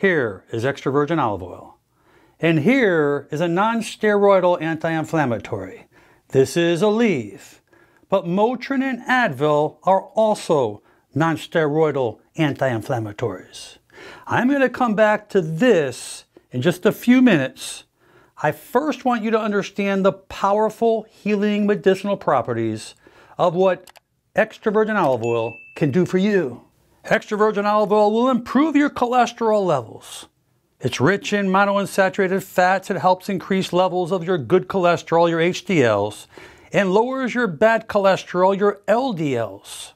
here is extra virgin olive oil. And here is a non-steroidal anti-inflammatory. This is Aleve. But Motrin and Advil are also non-steroidal anti-inflammatories. I'm going to come back to this in just a few minutes. I first want you to understand the powerful healing medicinal properties of what extra virgin olive oil can do for you. Extra virgin olive oil will improve your cholesterol levels. It's rich in monounsaturated fats. It helps increase levels of your good cholesterol, your HDLs, and lowers your bad cholesterol, your LDLs.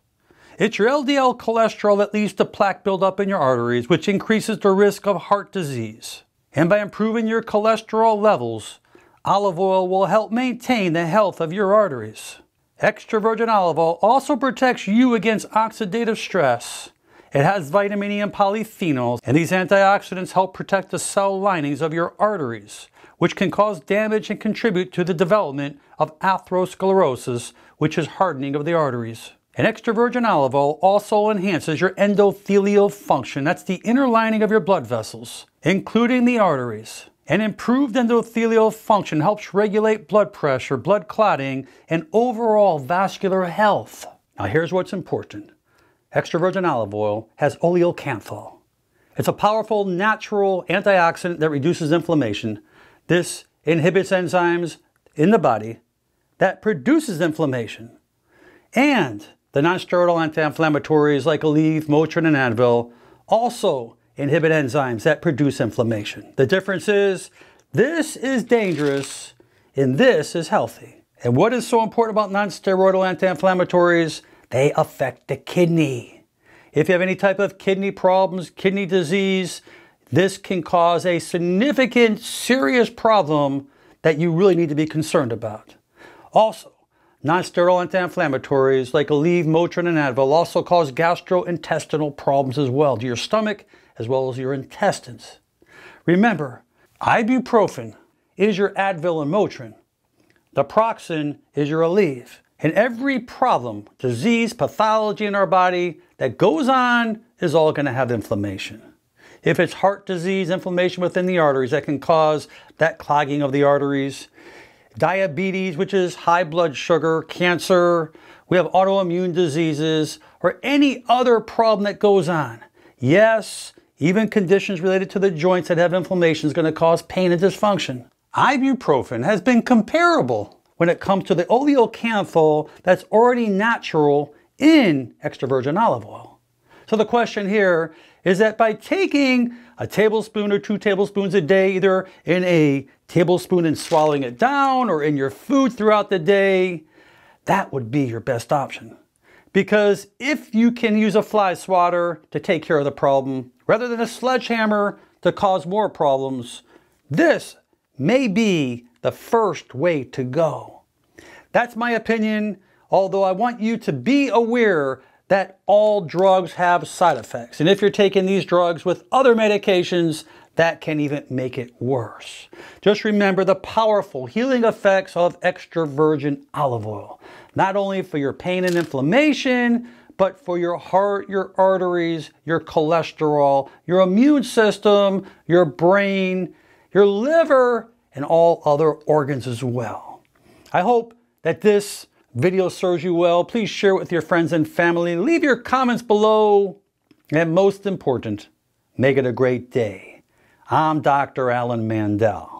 It's your LDL cholesterol that leads to plaque buildup in your arteries, which increases the risk of heart disease. And by improving your cholesterol levels, olive oil will help maintain the health of your arteries. Extra virgin olive oil also protects you against oxidative stress. It has vitamin E and polyphenols, and these antioxidants help protect the cell linings of your arteries, which can cause damage and contribute to the development of atherosclerosis, which is hardening of the arteries. And extra virgin olive oil also enhances your endothelial function. That's the inner lining of your blood vessels, including the arteries. And improved endothelial function helps regulate blood pressure, blood clotting, and overall vascular health. Now here's what's important. Extra virgin olive oil has oleocanthal. It's a powerful natural antioxidant that reduces inflammation. This inhibits enzymes in the body that produces inflammation. And the nonsteroidal anti-inflammatories like Aleve, Motrin, and Advil also inhibit enzymes that produce inflammation. The difference is this is dangerous and this is healthy. And what is so important about nonsteroidal anti-inflammatories? They affect the kidney. If you have any type of kidney problems, kidney disease, this can cause a significant, serious problem that you really need to be concerned about. Also, Non-steroidal anti-inflammatories like Aleve, Motrin, and Advil also cause gastrointestinal problems as well to your stomach as well as your intestines. Remember, ibuprofen is your Advil and Motrin. Naproxen is your Aleve. And every problem, disease, pathology in our body that goes on is all going to have inflammation. If it's heart disease, inflammation within the arteries that can cause that clogging of the arteries, diabetes, which is high blood sugar, cancer, we have autoimmune diseases, or any other problem that goes on. Yes, even conditions related to the joints that have inflammation is going to cause pain and dysfunction. Ibuprofen has been comparable when it comes to the oleocanthal that's already natural in extra virgin olive oil. So the question here is that by taking a tablespoon or two tablespoons a day, either in a tablespoon and swallowing it down or in your food throughout the day, that would be your best option. Because if you can use a fly swatter to take care of the problem, rather than a sledgehammer to cause more problems, this may be the first way to go. That's my opinion, although I want you to be aware that all drugs have side effects. And if you're taking these drugs with other medications, that can even make it worse. Just remember the powerful healing effects of extra virgin olive oil, not only for your pain and inflammation, but for your heart, your arteries, your cholesterol, your immune system, your brain, your liver, and all other organs as well. I hope that this video serves you well. Please share it with your friends and family. Leave your comments below. And most important, make it a great day. I'm Dr. Alan Mandell.